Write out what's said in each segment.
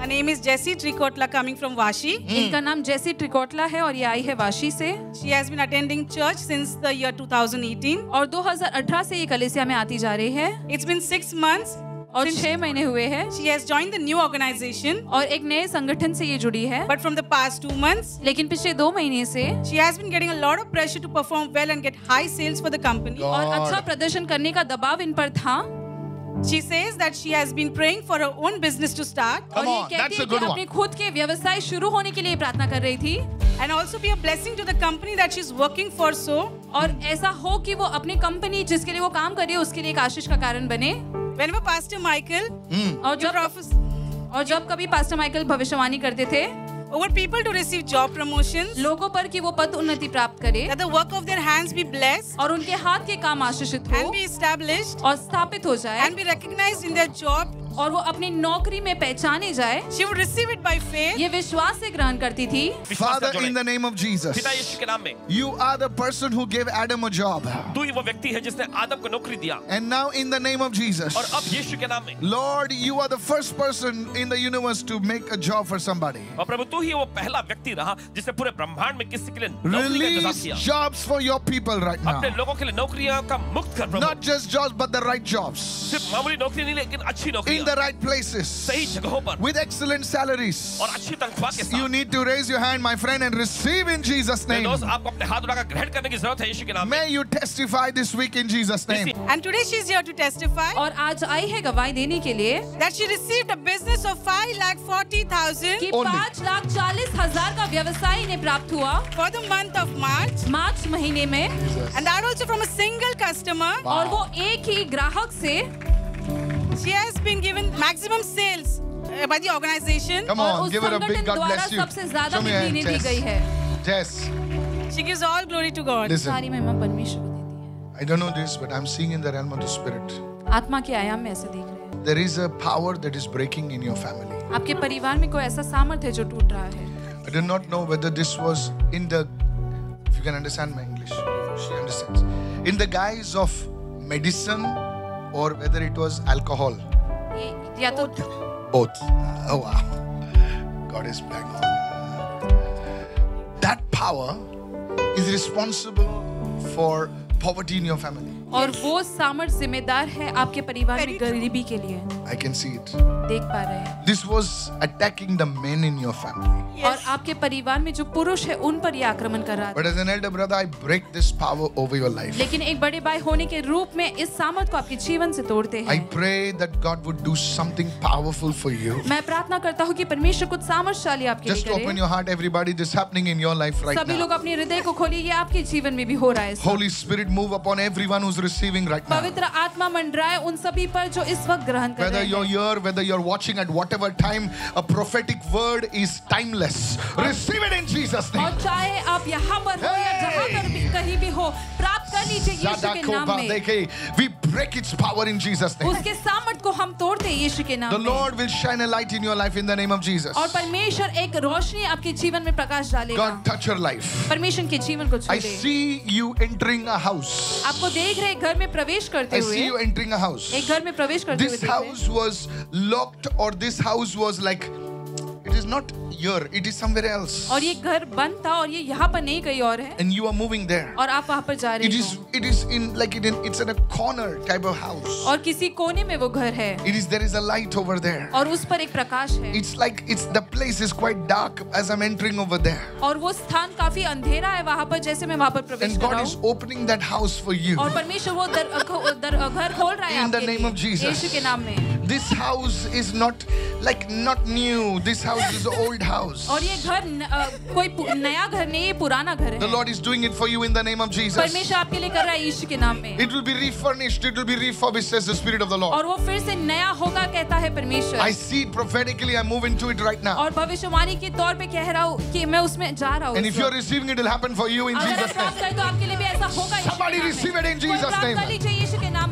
Her name is Jessie Trikotla coming from Vashi. इनका नाम जैसी ट्रिकोटला है और ये आई है वाशी से She has been attending church since the year 2018. और 2018 से ये कलेसिया में आती जा रही है It's been six months. और छह महीने हुए हैं She has joined the new organization. और एक नए संगठन से ये जुड़ी है But from the past two months, लेकिन पिछले दो महीने से she has been getting a lot of pressure to perform well and get high sales for the company. और God. अच्छा प्रदर्शन करने का दबाव इन पर था She says that she has been praying for her own business to start और Come ये on, कहती that's है a कि good अपने खुद के व्यवसाय शुरू होने के लिए प्रार्थना कर रही थी and also be a blessing to the company that she's working for so. और ऐसा हो कि वो अपनी कंपनी जिसके लिए वो काम कर रही है उसके लिए एक आशीष का कारण बने Whenever Pastor Michael, और जब prophes- और जब कभी पास्टर माइकल भविष्यवाणी करते थे over people to receive job promotions, लोगों पर कि वो पद उन्नति प्राप्त करे that the work of their hands be blessed और उनके हाथ के काम आशीषित हो and be established और स्थापित हो जाए and be recognized in their job, और वो अपनी नौकरी में पहचाने जाए she would receive it by faith. ये विश्वास से ग्रहण करती थी Father, in the name of Jesus, पिता यीशु के नाम में you are the person who gave Adam a job. तू ही वो व्यक्ति है जिसने आदम को नौकरी दिया And now, in the name of Jesus, और अब यीशु के नाम में Lord, you are the first person in the universe to make a job for somebody. और प्रभु तू ही वो पहला व्यक्ति रहा जिसने पूरे ब्रह्मांड में किसी के लिए नौकरी का इंतज़ाम किया jobs for your people right now. अपने लोगों के लिए नौकरियाँ का मुक्त कर प्रभु Not just jobs, but the right jobs. सिर्फ़ मामूली नौकरी नहीं लेकिन अच्छी In नौकरी the right places. सही जगहों पर With excellent salaries. और अच्छी तनख्वाह के You साथ need to raise your hand, my friend, and receive in Jesus' मेरे name. दोस्त आपको अपने हाथ उठाकर ग्रहण करने की जरूरत है यीशु के नाम में May you testify this week in Jesus' name. And today she's here to testify और आज आई है गवाही देने के लिए that she received a business of 5 lakh 40,000 कि Only. पाँच लाख चालीस हजार का व्यवसाय इन्हें प्राप्त हुआ for the month of March. मार्च महीने में And that also from a single customer. और वो एक ही ग्राहक से She has been given maximum sales uh, by the organization. Come और on, उस give her a big संगठन God द्वारा bless you. सबसे ज्यादा Show me your बिक्री hand, इन्हें दी गई है Jess, She gives all glory to God. listen. सारी महिमा परमेश्वर को देती है I don't know this, but I'm seeing in the realm of the spirit. आत्मा के आयाम में ऐसे देख रहे हैं There is a power that is breaking in your family. आपके परिवार में कोई ऐसा सामर्थ्य है जो टूट रहा है I do not know whether this was in the, if you can understand my English, she understands, in the guise of medicine or whether it was alcohol? Eh, Both. Both. Oh, wow. God is bang on. That power is responsible for poverty in your family. और वो सामर्थ जिम्मेदार है आपके परिवार में गरीबी के लिए। आई कैन सी इट देख पा रहे हैं। This was attacking the men in your family और आपके परिवार में जो पुरुष है उन पर ये आक्रमण कर रहा है। But as an elder brother I break this power over your life लेकिन एक बड़े भाई होने के रूप में इस सामर्थ को आपके जीवन से तोड़ते हैं। I pray that God would do something powerful for you मैं प्रार्थना करता हूँ कि परमेश्वर कुछ सामर्थ्यशाली आपके लिए करे। Just open your heart everybody this happening in your life right now सभी लोग अपने हृदय को खोलिए ये आपके जीवन में भी हो रहा है। Holy spirit move upon everyone who receiving right now. पवित्र आत्मा मंडराए उन सभी पर जो इस वक्त ग्रहण कर Whether you're here, whether you're watching at whatever time, a prophetic word is timeless. Receive it in Jesus' name. और चाहे आप यहाँ पर हो या जहाँ पर भी कहीं भी हो प्राप्त कर लीजिए यीशु के नाम में We break its power in Jesus' name. उसके सामर्थ को हम तोड़ते हैं यीशु के नाम में Lord will shine a light in your life in the name of Jesus. और परमेश्वर एक रोशनी आपके जीवन में प्रकाश डालेगा God, touch your life. परमेश्वर के जीवन को छू I see you entering a house. आपको देख रहे घर में प्रवेश करते हुए. I see you entering a house. एक घर में प्रवेश करते हुए This हैं। house was locked, or this house was like, it is not here, it is somewhere else. और ये घर बंद था और ये यहाँ पर नहीं कहीं और है And you are moving there. और आप वहाँ पर जा It रहे is, हो it is in like it in, it's in a corner type of house. और किसी कोने में वो घर है It is there is a light over there. और उस पर एक प्रकाश है It's like it's the place is quite dark as I'm entering over there. और वो स्थान काफी अंधेरा है वहाँ पर जैसे मैं वहाँ पर प्रवेश And कर God रहा is हूँ opening that house for you. और परमेश्वर वो दर, अख- दर, घर खोल रहा है In the आपके name of लिए Jesus. यीशु के नाम में This house is not like not new. This house is an old house. और ये घर न, अ, कोई पु- नया घर नहीं ये पुराना घर The है Lord is doing it for you in the name of Jesus. परमेश्वर आपके लिए कर रहा है यीशु के नाम में It will be refurnished. It will be refurbished, says the Spirit of the Lord. और वो फिर से नया होगा कहता है परमेश्वर I see it prophetically. I move into it right now. और भविष्यवाणी के तौर पे कह रहा हूँ कि मैं उसमें जा रहा हूँ And इस if you're वक्त। receiving it, it will happen for you in अगर आप Jesus' प्राप्त name. करें तो आपके लिए भी ऐसा होगा यीशु के Somebody नाम में। receive it in कोई Jesus' प्राप्त name.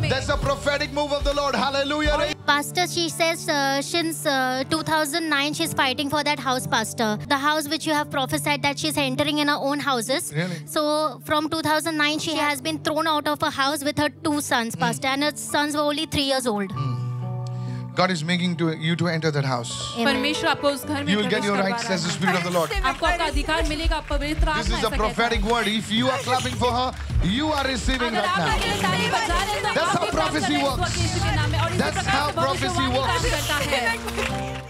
That's a prophetic move of the Lord. Hallelujah. Pastor, she says uh, since uh, 2009, she's fighting for that house, Pastor. The house which you have prophesied that she's entering in her own houses. Really? So from 2009, she, she has been thrown out of her house with her two sons, Pastor, mm. and her sons were only three years old. Mm. God is making to you to enter that house. Amen. परमेश्वर आपको उस घर में You will get प्रवेश your करवा rights रहा as the है। Spirit of the Lord. आपको आपका अधिकार मिलेगा पवित्र This आत्मा is a ऐसा कहता है। prophetic word. If you are clapping for her, you are receiving अगर right आप now. अकेले ताली बजा रहे हैं तो That's आप how भी प्राप्त prophecy कर रहे हैं इस works. वक्त यीशु के नाम में। और इसी That's प्रकार how से भविष्यवाणी prophecy works. काम करता है